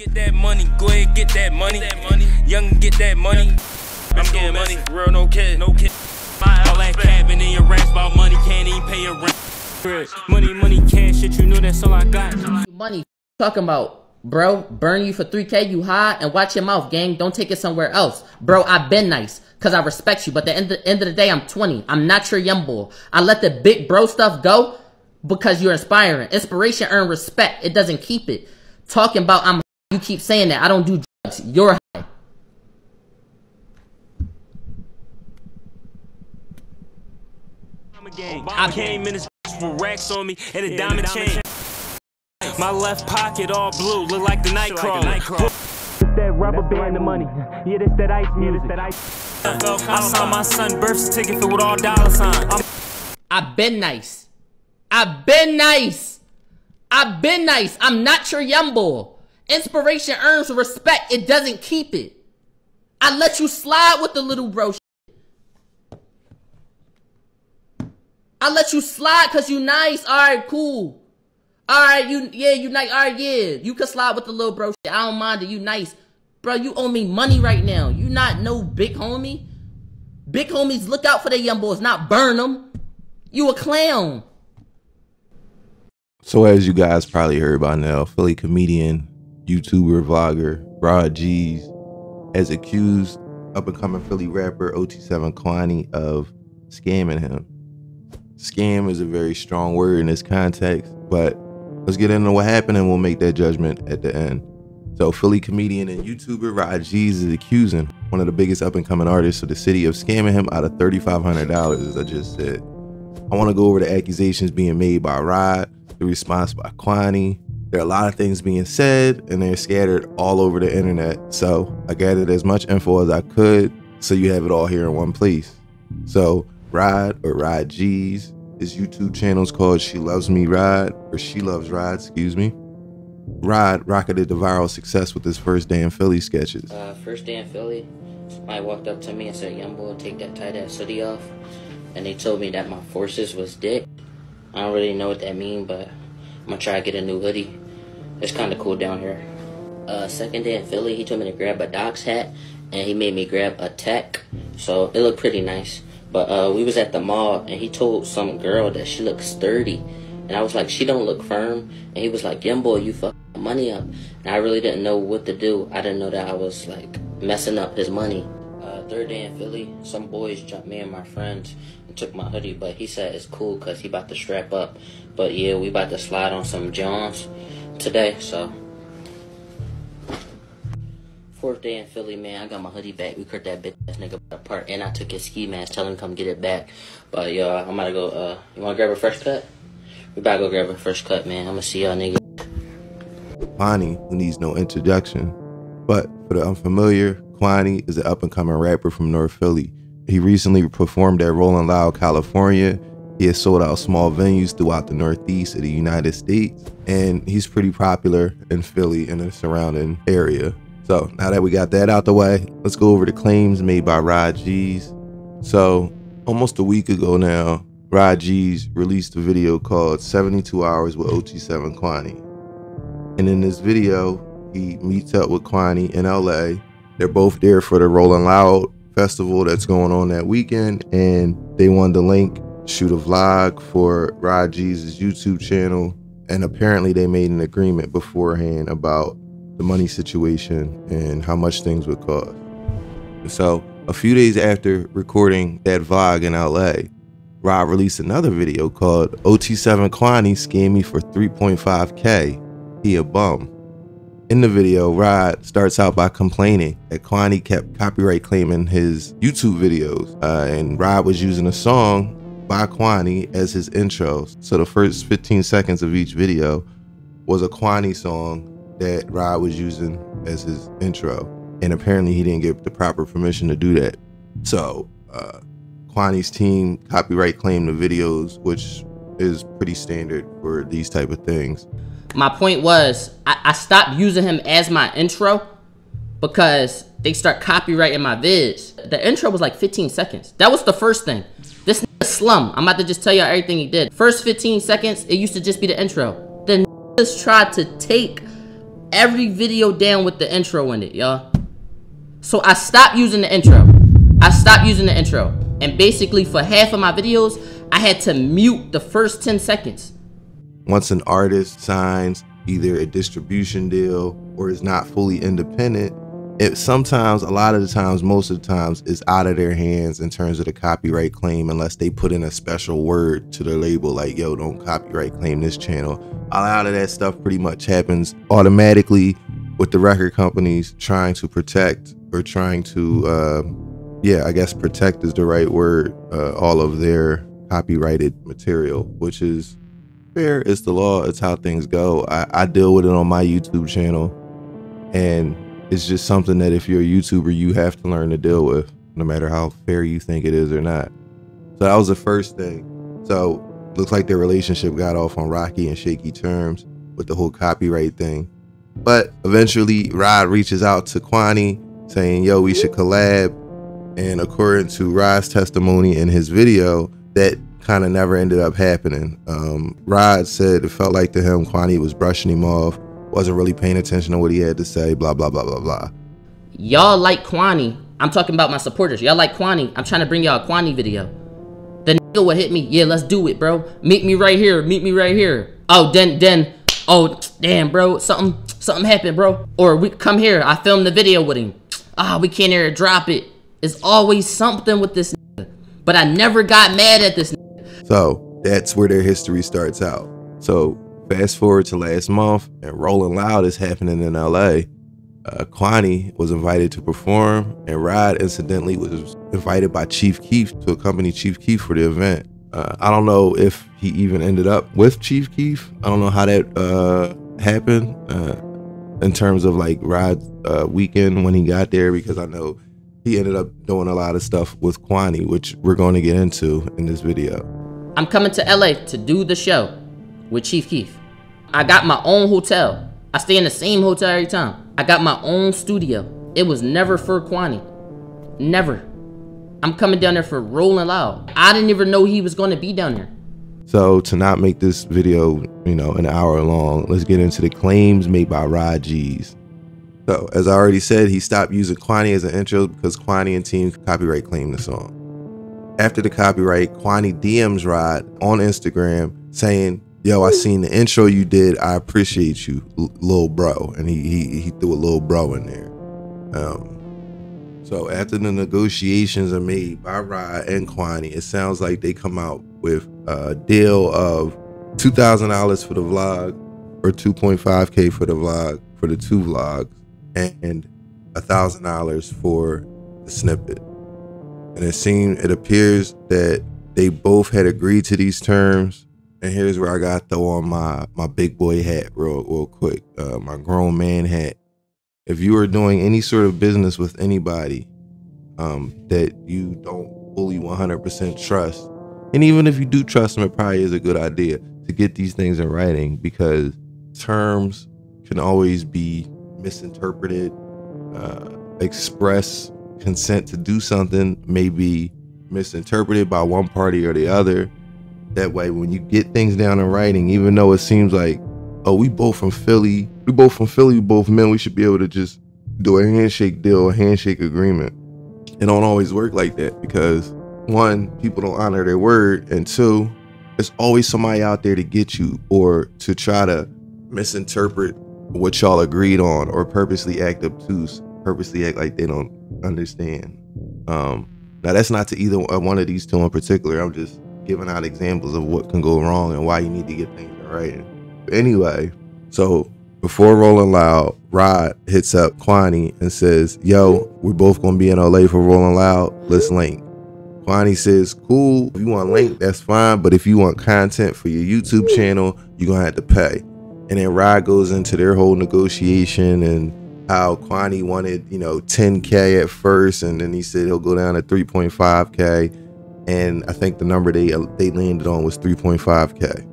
Get that money, go ahead, get that money. That money. Young, get that money. I'm getting money, real no kid, no kid. All that cabin in your rants about money, can't even pay your rent. Money, money, cash, shit, you know that's all I got. Money talking about, bro. Burn you for 3K, you high, and watch your mouth, gang. Don't take it somewhere else. Bro, I've been nice, cause I respect you, but the end, the end of the day, I'm 20. I'm not your young boy. I let the big bro stuff go because you're inspiring. Inspiration earn respect. It doesn't keep it. Talking about I'm you keep saying that. I don't do drugs. You're high. I came in this with racks on me and a diamond chain. My left pocket all blue, look like the night Nightcrawler. It's that rubber band of money. Yeah, this that ice music. that ice. I saw my son birth certificate with all dollar signs. I've been nice. I've been nice. I've been nice. I'm not your young boy. Inspiration earns respect. It doesn't keep it. I let you slide with the little bro I let you slide cause you nice. Alright, cool. Alright, you yeah, you nice. Alright, yeah. You can slide with the little bro shit. I don't mind it. You nice. Bro, you owe me money right now. You not no big homie. Big homies look out for their young boys, not burn them. You a clown. So as you guys probably heard by now, Philly comedian, YouTuber, vlogger, Raud Geez has accused up and coming Philly rapper OT7 Quanny of scamming him. Scam is a very strong word in this context, but let's get into what happened and we'll make that judgment at the end. So Philly comedian and YouTuber Raud Geez is accusing one of the biggest up and coming artists of the city of scamming him out of $3,500, as I just said. I want to go over the accusations being made by Raud, the response by Quanny. There are a lot of things being said and they're scattered all over the internet. So I gathered as much info as I could so you have it all here in one place. So Raud or Raud Geez, his YouTube channel is called She Loves Me Raud or She Loves Raud, excuse me. Raud rocketed to viral success with his first day in Philly sketches. Uh, first day in Philly, somebody walked up to me and said, Young boy, take that tight ass hoodie off. And they told me that my forces was dick. I don't really know what that mean, but I'm gonna try to get a new hoodie. It's kind of cool down here. Uh, second day in Philly, he told me to grab a Doc's hat, and he made me grab a Tech, so it looked pretty nice. But uh, we was at the mall, and he told some girl that she looked sturdy, and I was like, she don't look firm, and he was like, young boy, you fuck money up, and I really didn't know what to do. I didn't know that I was like messing up his money. Uh, third day in Philly, some boys jumped me and my friends and took my hoodie, but he said it's cool because he about to strap up. But yeah, we about to slide on some Johns today, so. Fourth day in Philly, man, I got my hoodie back. We cut that bitch ass nigga apart, and I took his ski mask, telling him come get it back. But yo, I'm about to go. Uh, you wanna grab a fresh cut? We about to go grab a fresh cut, man. I'm gonna see y'all nigga. Quanny, who needs no introduction. But for the unfamiliar, Quanny is an up and coming rapper from North Philly. He recently performed at Rolling Loud, California. He has sold out small venues throughout the Northeast of the United States, and he's pretty popular in Philly and the surrounding area. So now that we got that out the way, let's go over the claims made by Raud Geez. So almost a week ago now, Raud Geez released a video called 72 Hours with OT7 Quanny. And in this video, he meets up with Quanny in LA. They're both there for the Rolling Loud festival that's going on that weekend, and they wanted to link, shoot a vlog for Raud Geez YouTube channel. And apparently, they made an agreement beforehand about the money situation and how much things would cost. So, a few days after recording that vlog in LA, Raud released another video called OT7 Quanny Scam Me for 3.5K. He a bum. In the video, Raud starts out by complaining that Quanny kept copyright claiming his YouTube videos, uh, and Raud was using a song by Quanny as his intro. So the first 15 seconds of each video was a Quanny song that Raud was using as his intro, and apparently he didn't get the proper permission to do that. So uh, Quanny's team copyright claimed the videos, which is pretty standard for these type of things. My point was, I, I stopped using him as my intro because they start copyrighting my vids. The intro was like 15 seconds. That was the first thing. Slum. I'm about to just tell y'all everything he did. First 15 seconds, it used to just be the intro. Then just tried to take every video down with the intro in it, y'all. So I stopped using the intro. I stopped using the intro. And basically for half of my videos, I had to mute the first 10 seconds. Once an artist signs either a distribution deal or is not fully independent, it sometimes, a lot of the times, most of the times, is out of their hands in terms of the copyright claim unless they put in a special word to the label like, yo, don't copyright claim this channel. A lot of that stuff pretty much happens automatically with the record companies trying to protect or trying to, uh, yeah, I guess protect is the right word, uh, all of their copyrighted material, which is fair. It's the law. It's how things go. I, I deal with it on my YouTube channel, and it's just something that if you're a YouTuber, you have to learn to deal with, no matter how fair you think it is or not. So that was the first thing. So looks like their relationship got off on rocky and shaky terms with the whole copyright thing. But eventually, Raud reaches out to Quanny saying, "Yo, we should collab." And according to Raud's testimony in his video, that kind of never ended up happening. Um, Raud said it felt like to him Quanny was brushing him off, wasn't really paying attention to what he had to say, blah, blah, blah, blah, blah. Y'all like Quanny. I'm talking about my supporters. Y'all like Quanny. I'm trying to bring y'all a Quanny video. The nigga would hit me. Yeah, let's do it, bro. Meet me right here. Meet me right here. Oh, then, then, oh, damn, bro. Something, something happened, bro. Or we come here. I filmed the video with him. Ah, we can't air drop it. It's always something with this nigga. But I never got mad at this nigga. So that's where their history starts out. So fast forward to last month, and Rolling Loud is happening in LA. Uh, Quanny was invited to perform, and Raud incidentally was invited by Chief Keef to accompany Chief Keef for the event. Uh, I don't know if he even ended up with Chief Keef. I don't know how that uh, happened uh, in terms of like Raud's uh, weekend when he got there, because I know he ended up doing a lot of stuff with Quanny, which we're going to get into in this video. I'm coming to LA to do the show with Chief Keef. I got my own hotel. I stay in the same hotel every time. I got my own studio. It was never for Quanny. Never. I'm coming down there for Rolling Loud. I didn't even know he was going to be down there. So to not make this video, you know, an hour long, let's get into the claims made by Raud Geez. So as I already said, he stopped using Quanny as an intro because Quanny and team copyright claimed the song. After the copyright, Quanny DMs Raud on Instagram saying, yo, I seen the intro you did. I appreciate you, l- little bro. And he, he he threw a little bro in there. Um, so after the negotiations are made by Raud and Quanny, it sounds like they come out with a deal of two thousand dollars for the vlog, or two point five k for the vlog for the two vlogs, and a thousand dollars for the snippet. And it seemed it appears that they both had agreed to these terms and here's where I got to throw on my my big boy hat real real quick, uh, my grown man hat. If you are doing any sort of business with anybody um, that you don't fully 100% trust, and even if you do trust them, it probably is a good idea to get these things in writing because terms can always be misinterpreted. Uh, express consent to do something may be misinterpreted by one party or the other that way, when you get things down in writing, even though it seems like, oh, we both from Philly, we both from Philly, we both men, we should be able to just do a handshake deal, a handshake agreement. It don't always work like that because one, people don't honor their word, and two, there's always somebody out there to get you or to try to misinterpret what y'all agreed on or purposely act obtuse, purposely act like they don't understand. Um, now that's not to either one of these two in particular. I'm just giving out examples of what can go wrong and why you need to get things right. Anyway, so before Rolling Loud, Raud hits up Quanny and says, Yo, we're both gonna be in LA for Rolling Loud. Let's link. Quanny says, Cool, if you want link, that's fine. But if you want content for your YouTube channel, you're gonna have to pay. And then Raud goes into their whole negotiation and how Quanny wanted, you know, 10K at first, and then he said he'll go down to 3.5K and I think the number they they landed on was 3.5k.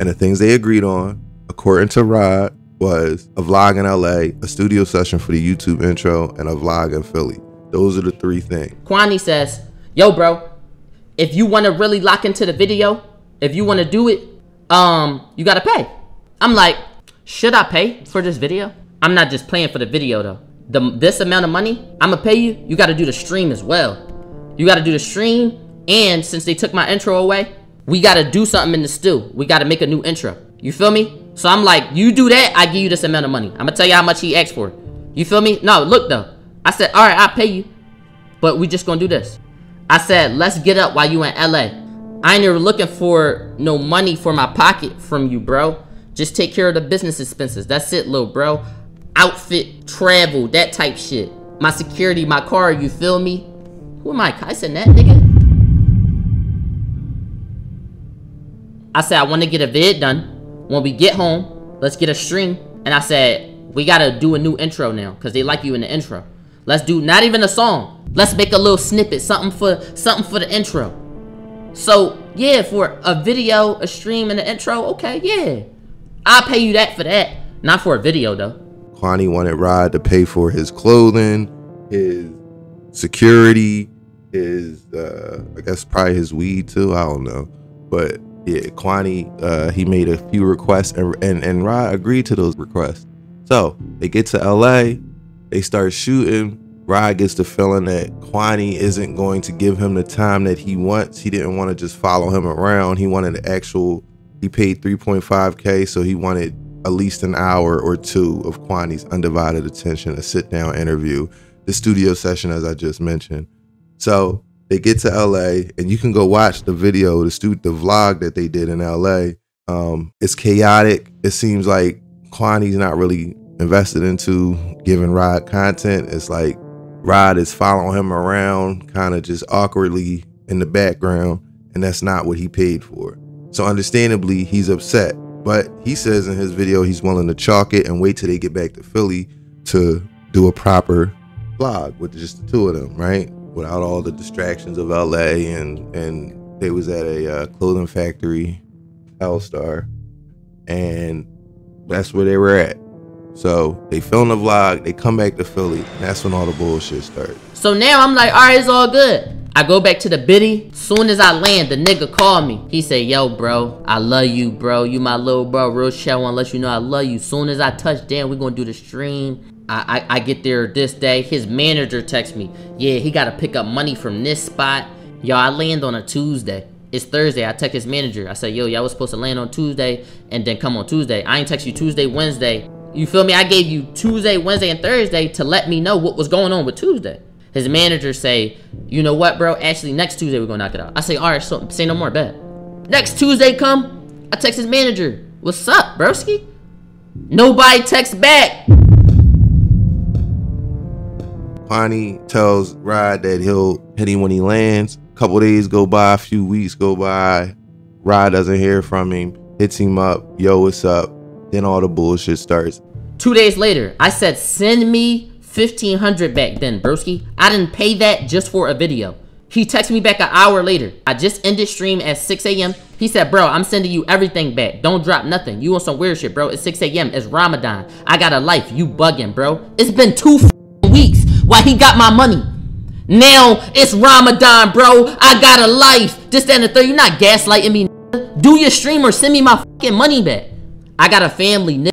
And the things they agreed on, according to Raud, was a vlog in LA, a studio session for the YouTube intro, and a vlog in Philly. Those are the three things. Quanny says, "Yo, bro, if you want to really lock into the video, if you want to do it, um, you gotta pay." I'm like, Should I pay for this video? I'm not just playing for the video though. The this amount of money I'ma pay you. You got to do the stream as well. You got to do the stream, and since they took my intro away, we got to do something in the stew. We got to make a new intro. You feel me? So I'm like, you do that, I give you this amount of money. I'm gonna tell you how much he asked for. You feel me? No, look though. I said, all right, I'll pay you, but we just gonna do this. I said, let's get up while you in LA. I ain't even looking for no money for my pocket from you, bro. Just take care of the business expenses. That's it, little bro. Outfit, travel, that type shit. My security, my car, you feel me? Who am I? Said that, nigga. I said, I want to get a vid done. When we get home, let's get a stream. And I said, we got to do a new intro now because they like you in the intro. Let's do not even a song. Let's make a little snippet, something for something for the intro. So yeah, for a video, a stream, and an intro, okay, yeah. I'll pay you that for that. Not for a video though. Quanny wanted Raud to pay for his clothing, his security, his uh I guess probably his weed too. I don't know. But yeah, Quanny uh he made a few requests and and, and Raud agreed to those requests. So they get to LA, they start shooting. Raud gets the feeling that Quanny isn't going to give him the time that he wants. He didn't want to just follow him around. He wanted the actual, he paid 3.5K, so he wanted at least an hour or two of Quanny's undivided attention, a sit down interview, the studio session, as I just mentioned. So they get to LA, and you can go watch the video, the the vlog that they did in LA. Um, it's chaotic. It seems like Quanny's not really invested into giving Raud content. It's like Raud is following him around, kind of just awkwardly in the background, and that's not what he paid for. So, understandably, he's upset. But he says in his video he's willing to chalk it and wait till they get back to Philly to do a proper vlog with just the two of them, right? Without all the distractions of LA and and they was at a uh, clothing factory, Hellstar, and that's where they were at. So they film the vlog, they come back to Philly, and that's when all the bullshit started. So now I'm like, all right, it's all good. I go back to the biddy. Soon as I land, the nigga called me. He said, yo, bro, I love you, bro. You my little bro. Real want to let you know I love you. Soon as I touch down, we to do the stream. I, I, get there this day. His manager texts me. Yeah, he got to pick up money from this spot. Yo, I land on a Tuesday. It's Thursday. I text his manager. I said, yo, y'all was supposed to land on Tuesday and then come on Tuesday. I ain't text you Tuesday, Wednesday. You feel me? I gave you Tuesday, Wednesday, and Thursday to let me know what was going on with Tuesday. His manager say, you know what, bro? Actually, next Tuesday we're gonna knock it out. I say, all right, so say no more, bet. Next Tuesday come, I text his manager, what's up, broski? Nobody texts back. Quanny tells Raud that he'll hit him when he lands. A couple days go by, a few weeks go by. Raud doesn't hear from him, hits him up, yo, what's up? Then all the bullshit starts. Two days later, I said, send me 1500 back then, broski. I didn't pay that just for a video. He texted me back an hour later. I just ended stream at 6 a.m. He said, bro, I'm sending you everything back. Don't drop nothing. You want some weird shit, bro. It's 6 a.m. It's Ramadan. I got a life. You bugging, bro. It's been two weeks while he got my money. Now it's Ramadan, bro. I got a life. This, that, and the third. You're not gaslighting me. Do your stream or send me my fucking money back. I got a family, nigga.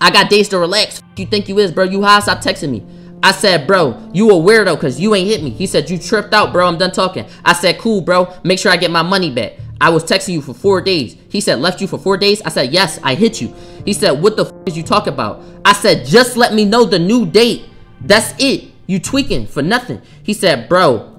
I got days to relax. you think you is, bro? You high? Stop texting me. I said, bro, you a weirdo because you ain't hit me. He said, you tripped out, bro. I'm done talking. I said, cool, bro. Make sure I get my money back. I was texting you for four days. He said, left you for four days? I said, yes, I hit you. He said, what the f is you talk about? I said, just let me know the new date. That's it. You tweaking for nothing. He said, bro,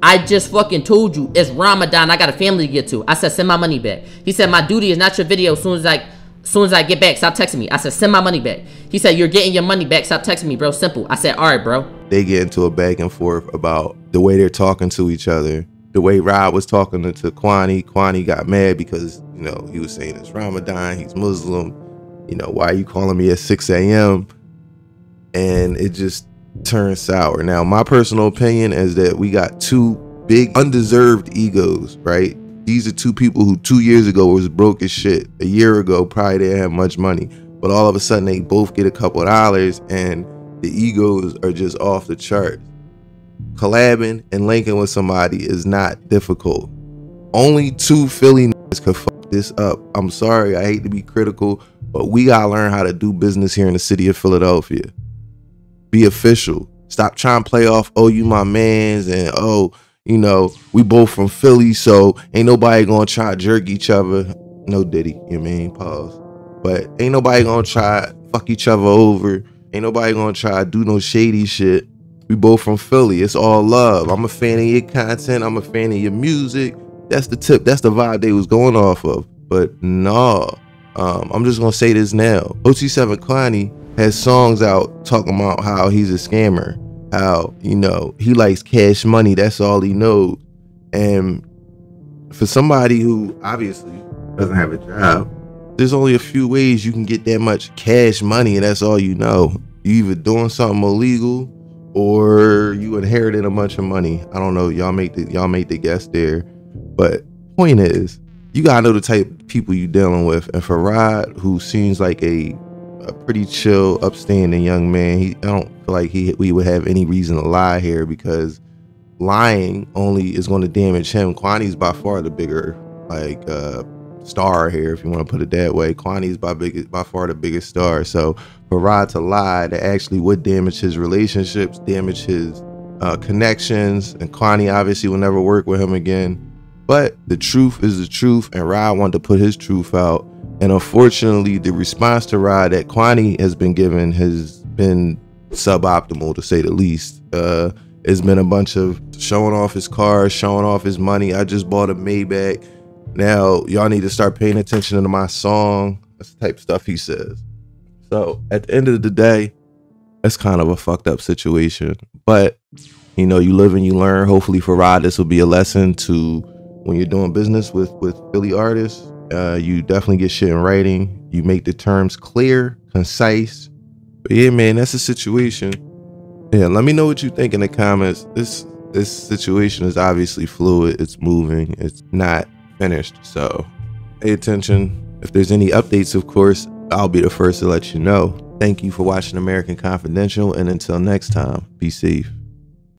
I just fucking told you it's Ramadan. I got a family to get to. I said, send my money back. He said, my duty is not your video as soon as I as soon as I get back, stop texting me. I said, send my money back. He said, you're getting your money back. Stop texting me, bro. Simple. I said, all right, bro. They get into a back and forth about the way they're talking to each other. The way Raud was talking to, Quanny. Quanny got mad because, you know, he was saying it's Ramadan, he's Muslim. You know, why are you calling me at 6 a.m.? And it just turned sour. Now, my personal opinion is that we got two big undeserved egos, right? These are two people who two years ago was broke as shit. A year ago, probably didn't have much money. But all of a sudden, they both get a couple of dollars and the egos are just off the chart. Collabing and linking with somebody is not difficult. Only two Philly niggas could fuck this up. I'm sorry, I hate to be critical, But we gotta learn how to do business here in the city of Philadelphia. Be official. Stop trying to play off, oh, you my mans, and oh, you know, we both from Philly, so ain't nobody gonna try to jerk each other. No Diddy, you mean? Pause. But ain't nobody gonna try fuck each other over. Ain't nobody gonna try do no shady shit. We both from Philly. It's all love. I'm a fan of your content. I'm a fan of your music. That's the tip. That's the vibe they was going off of. But nah, um, I'm just gonna say this now. OT7 Quanny has songs out talking about how he's a scammer, how you know he likes cash money. That's all he knows. And for somebody who obviously doesn't have a job, there's only a few ways you can get that much cash money, and that's all you know. You either doing something illegal or you inherited a bunch of money. I don't know. Y'all make the y'all make the guess there. But point is, you gotta know the type of people you dealing with. And for Raud, who seems like a a pretty chill, upstanding young man, he I don't feel like he we would have any reason to lie here because lying only is going to damage him. Quanny's by far the bigger like uh star here, if you want to put it that way. Quanny's by big by far the biggest star. So for Raud to lie, that actually would damage his relationships, damage his uh, connections, and Quanny obviously will never work with him again. But the truth is the truth, and Raud wanted to put his truth out. And unfortunately, the response to Raud that Quanny has been given has been suboptimal to say the least. Uh, it's been a bunch of showing off his car, showing off his money. I just bought a Maybach. Now y'all need to start paying attention to my song. That's the type stuff he says. So at the end of the day, that's kind of a fucked up situation. But you know, you live and you learn. Hopefully for Raud, this will be a lesson to when you're doing business with with Philly artists. Uh, you definitely get shit in writing. You make the terms clear, concise. But yeah, man, that's the situation. Yeah, let me know what you think in the comments. This this situation is obviously fluid. It's moving. It's not finished. So pay attention. If there's any updates, of course, I'll be the first to let you know. Thank you for watching American Confidential, and until next time, be safe.